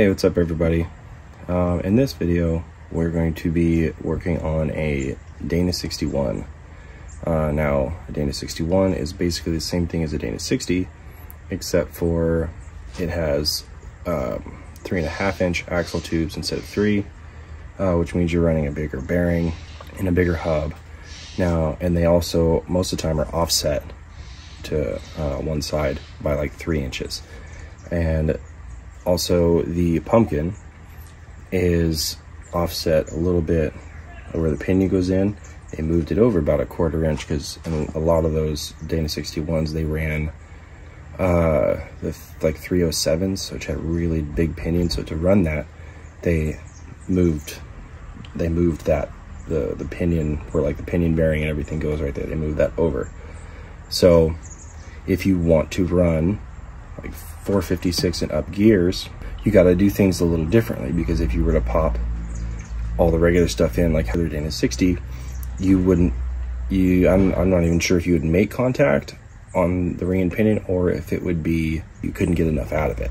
Hey, what's up everybody? Um, in this video, we're going to be working on a Dana 61. Uh, now, a Dana 61 is basically the same thing as a Dana 60, except for it has um, three and a half inch axle tubes instead of three, uh, which means you're running a bigger bearing and a bigger hub. Now, and they also, most of the time, are offset to uh, one side by like three inches. And also the pumpkin is offset a little bit where the pinion goes in. They moved it over about a quarter inch because in a lot of those Dana 61s, they ran uh, the like 307s, which had really big pinions. So to run that, they moved, they moved that, the, the pinion, where like the pinion bearing and everything goes right there, they moved that over. So if you want to run like 456 and up gears, you got to do things a little differently because if you were to pop all the regular stuff in like Heather Dana 60, you wouldn't, you, I'm, I'm not even sure if you would make contact on the ring and pinion or if it would be, you couldn't get enough out of it.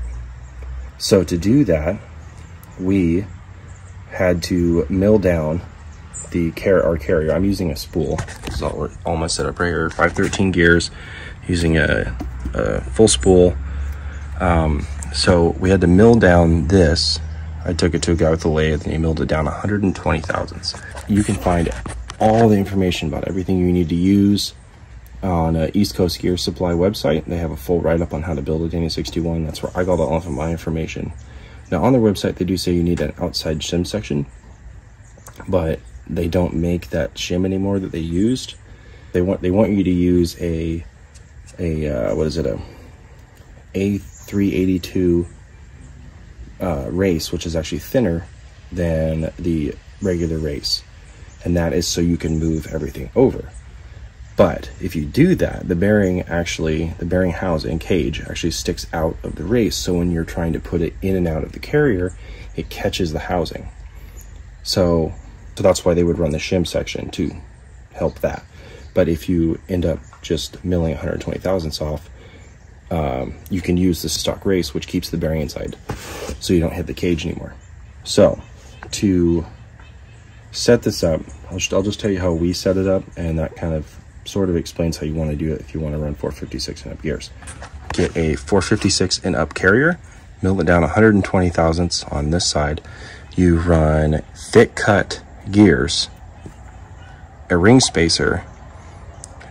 So to do that, we had to mill down the car our carrier. I'm using a spool. This is all, all my setup right here. 513 gears, using a, a full spool. Um, so we had to mill down this. I took it to a guy with a lathe and he milled it down 120 thousandths. You can find all the information about everything you need to use on a East Coast Gear Supply website. They have a full write-up on how to build a Dana 61. That's where I got all of my information. Now on their website, they do say you need an outside shim section, but they don't make that shim anymore that they used. They want they want you to use a a uh, what is it a A382 uh, race, which is actually thinner than the regular race, and that is so you can move everything over. But if you do that, the bearing actually, the bearing housing cage actually sticks out of the race. So when you're trying to put it in and out of the carrier, it catches the housing. So, so that's why they would run the shim section to help that. But if you end up just milling 120 thousandths off, um, you can use the stock race, which keeps the bearing inside, so you don't hit the cage anymore. So, to set this up, I'll just, I'll just tell you how we set it up, and that kind of sort of explains how you want to do it if you want to run 456 and up gears. Get a 456 and up carrier, mill it down 120 thousandths on this side. You run thick cut gears, a ring spacer,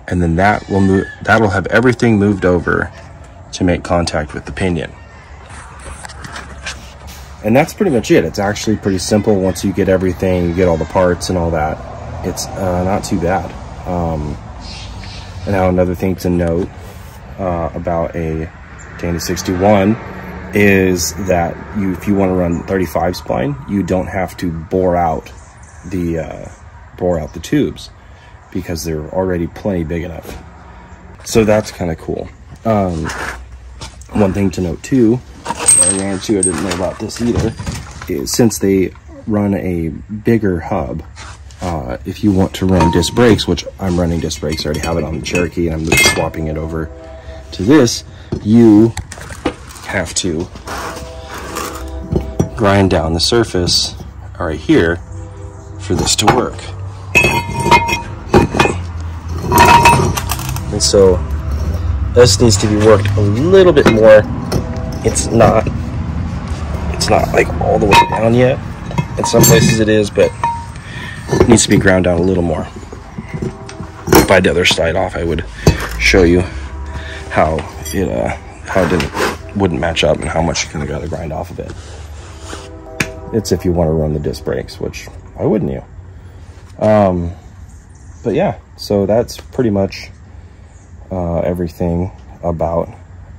and then that will move that'll have everything moved over to make contact with the pinion and that's pretty much it it's actually pretty simple once you get everything you get all the parts and all that it's uh, not too bad um, and now another thing to note uh, about a Dana 61 is that you if you want to run 35 spline you don't have to bore out the uh, bore out the tubes because they're already plenty big enough. So that's kind of cool. Um, one thing to note too, I ran into, I didn't know about this either, is since they run a bigger hub, uh, if you want to run disc brakes, which I'm running disc brakes, I already have it on the Cherokee and I'm swapping it over to this, you have to grind down the surface right here for this to work. And so this needs to be worked a little bit more. It's not, it's not like all the way down yet. In some places it is, but it needs to be ground down a little more. If I had the other side off, I would show you how it, uh, how it didn't, wouldn't match up and how much you kind of got to grind off of it. It's if you want to run the disc brakes, which why wouldn't you? Um, but yeah, so that's pretty much uh, everything about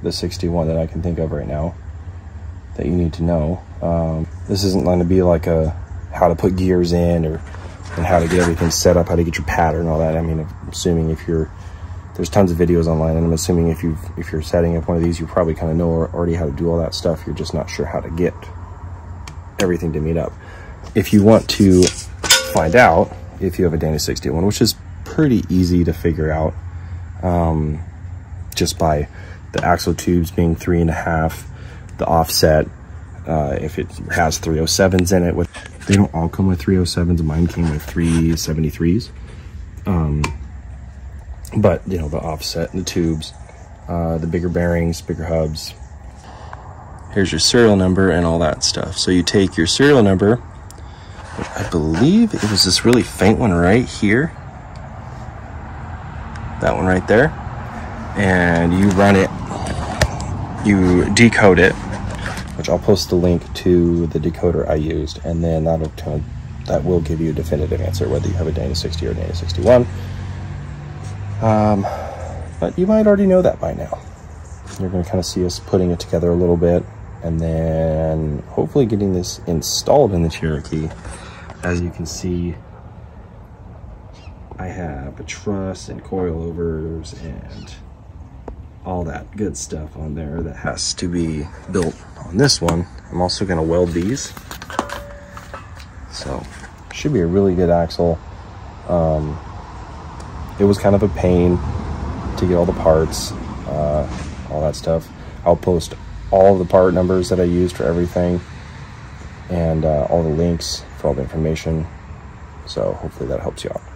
the 61 that I can think of right now that you need to know. Um, this isn't going to be like a how to put gears in or and how to get everything set up, how to get your pattern, all that. I mean, I'm assuming if you're there's tons of videos online, and I'm assuming if you if you're setting up one of these, you probably kind of know already how to do all that stuff. You're just not sure how to get everything to meet up. If you want to find out if you have a Dana 61, which is pretty easy to figure out, um, just by the axle tubes being three and a half, the offset, uh, if it has 307s in it. With They don't all come with 307s. Mine came with 373s. Um, but, you know, the offset and the tubes, uh, the bigger bearings, bigger hubs. Here's your serial number and all that stuff. So you take your serial number, I believe it was this really faint one right here. That one right there. And you run it, you decode it, which I'll post the link to the decoder I used, and then that'll that will give you a definitive answer whether you have a Dana 60 or a Dana 61. Um, but you might already know that by now. You're going to kind of see us putting it together a little bit and then hopefully getting this installed in the Cherokee. As you can see, I have a truss and coilovers and all that good stuff on there that has to be built on this one. I'm also going to weld these. So should be a really good axle. Um, it was kind of a pain to get all the parts, uh, all that stuff. I'll post all the part numbers that I used for everything and uh, all the links for all the information. So hopefully that helps you out.